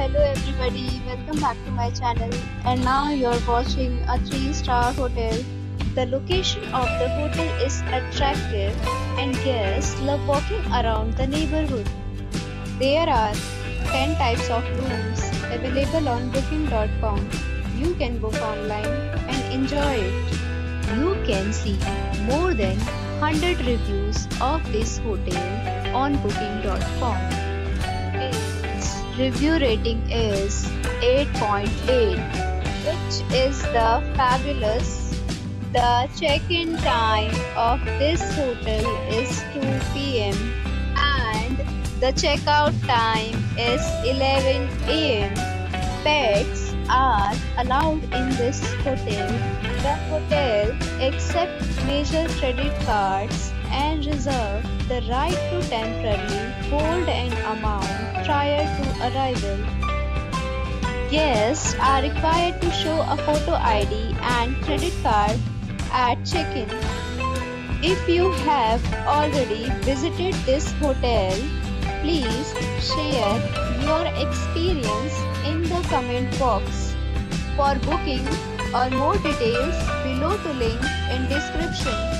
Hello everybody, welcome back to my channel and now you're watching a 3 star hotel. The location of the hotel is attractive and guests love walking around the neighborhood. There are 10 types of rooms available on booking.com. You can book online and enjoy it. You can see more than 100 reviews of this hotel on booking.com. Review rating is 8.8 which is the fabulous. The check-in time of this hotel is 2 pm and the checkout time is 11 am. Pets are allowed in this hotel. The hotel accepts major credit cards and reserve the right to temporarily hold an amount prior to arrival. Guests are required to show a photo ID and credit card at check-in. If you have already visited this hotel, please share your experience in the comment box. For booking or more details, below the link in description.